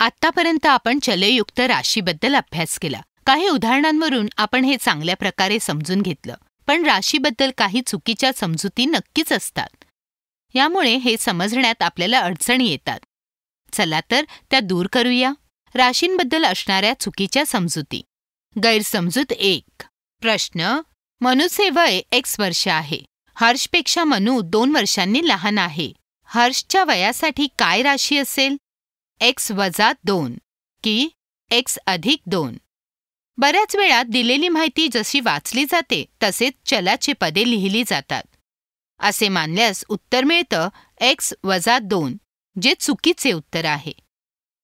आतापर्यंत आपण चलयुक्त राशीबद्दल अभ्यास केला. काही उदाहरणांवरून आपण हे चांगल्या प्रकारे समजून घेतलं. पण राशीबद्दल काही चुकीच्या समजुती नक्कीच असतात. यामुळे हे समजण्यात आपल्याला अडचणी येतात. चला तर त्या दूर करूया. राशींबद्दल असणाऱ्या चुकीच्या समजुती. गैरसमजूत एक. प्रश्न. मनुचे वय एक्स वर्ष आहे. हर्षपेक्षा मनू दोन वर्षांनी लहान आहे. हर्षच्या वयासाठी काय राशी असेल? एक्स वजा दोन की एक्स अधिक दोन. बऱ्याच वेळा दिलेली माहिती जशी वाचली जाते तसेच चलाची पदे लिहिली जातात. असे मानल्यास उत्तर मिळतं एक्स वजा दोन जे चुकीचे उत्तर आहे.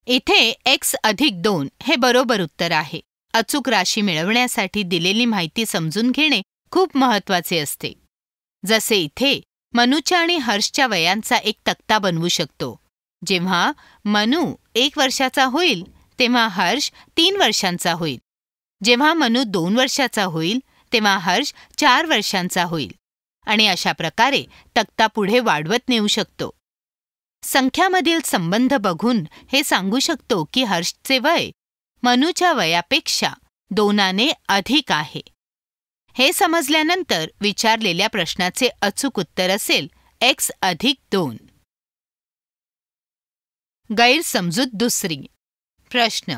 इथे एक्स अधिक दोन हे बरोबर उत्तर आहे. अचूक राशी मिळवण्यासाठी दिलेली माहिती समजून घेणे खूप महत्त्वाचे असते. जसे इथे मनूच्या आणि हर्षच्या वयांचा एक तक्ता बनवू शकतो. जेव्हा मनू एक वर्षाचा होईल तेव्हा हर्ष तीन वर्षांचा होईल. जेव्हा मनू दोन वर्षाचा होईल तेव्हा हर्ष चार वर्षांचा होईल. आणि अशा प्रकारे तक्ता पुढे वाढवत नेऊ शकतो. संख्यामधील संबंध बघून हे सांगू शकतो की हर्षचे वय मनूच्या वयापेक्षा दोनाने अधिक आहे. हे समजल्यानंतर विचारलेल्या प्रश्नाचे अचूक उत्तर असेल एक्स अधिक दोन. गैरसमजूत दुसरी. प्रश्न.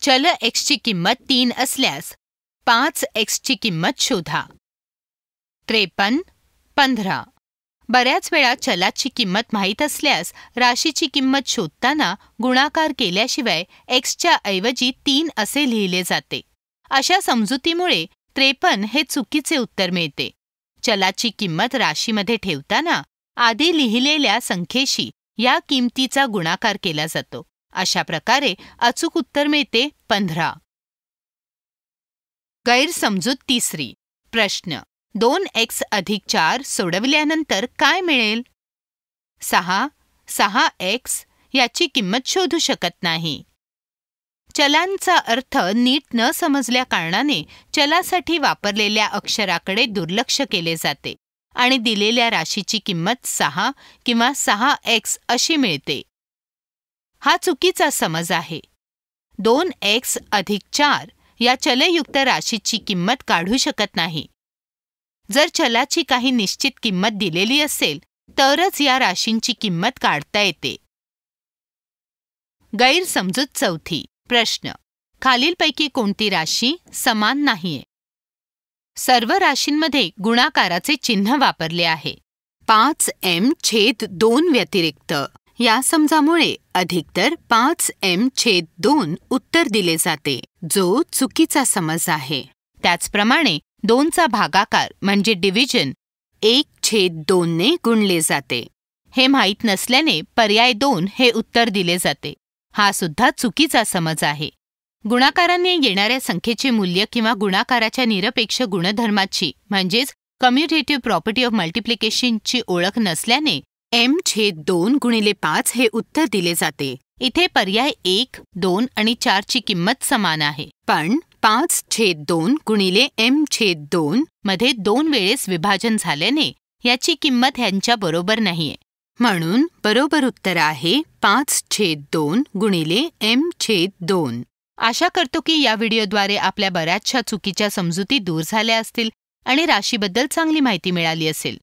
चल एक्सची किंमत तीन असल्यास पाच एक्सची किंमत शोधा. त्रेपन्न पंधरा. बऱ्याच वेळा चलाची किंमत माहीत असल्यास राशीची किंमत शोधताना गुणाकार केल्याशिवाय एक्सच्या ऐवजी तीन असे लिहिले जाते. अशा समजुतीमुळे त्रेपन्न हे चुकीचे उत्तर मिळते. चलाची किंमत राशीमध्ये ठेवताना आधी लिहिलेल्या संख्येशी या किमतीचा गुणाकार केला जातो. अशा प्रकारे अचूक उत्तर मिळते पंधरा. गैरसमजूत तिसरी. प्रश्न. दोन एक्स अधिक चार सोडविल्यानंतर काय मिळेल? सहा. सहा एक्स याची किंमत शोधू शकत नाही. चलांचा अर्थ नीट न समजल्या कारणाने चलासाठी वापरलेल्या अक्षराकडे दुर्लक्ष केले जाते. आणि दिलेल्या राशीची किंमत सहा किंवा सहा एक्स अशी मिळते. हा चुकीचा समज आहे. दोन एक्स अधिक चार या चलयुक्त राशीची किंमत काढू शकत नाही. जर चलाची काही निश्चित किंमत दिलेली असेल तरच या राशींची किंमत काढता येते. गैरसमजूत चौथी प्रश्न. खालीलपैकी कोणती राशी समान नाहीये? सर्व राशींमध्ये गुणाकाराचे चिन्ह वापरले आहे. पाच एम छेद दोन व्यतिरिक्त. या समजामुळे अधिकतर पाच एम छेद दोन उत्तर दिले जाते जो चुकीचा समज आहे. त्याचप्रमाणे दोनचा भागाकार म्हणजे डिव्हिजन एक छेद दोनने गुणले जाते. हे माहीत नसल्याने पर्याय दोन हे उत्तर दिले जाते. हा सुद्धा चुकीचा समज आहे. गुणाकाराने येणाऱ्या संख्येचे मूल्य किंवा गुणाकाराच्या निरपेक्ष गुणधर्माची म्हणजेच कम्युटेटिव्ह प्रॉपर्टी ऑफ मल्टिप्लिकेशनची ओळख नसल्याने एम छेद दोन गुणिले पाच हे उत्तर दिले जाते. इथे पर्याय एक दोन आणि चारची किंमत समान आहे. पण पाच छेद दोन गुणिले एम छेद दोन मध्ये दोन वेळेस विभाजन झाल्याने याची किंमत ह्यांच्या बरोबर नाहीये. म्हणून बरोबर उत्तर आहे पाच छेद दोन गुणिले एम छेद दोन. आशा करतो की या व्हिडिओद्वारे आपल्या बऱ्याचशा चुकीच्या समजुती दूर झाल्या असतील आणि राशीबद्दल चांगली माहिती मिळाली असेल.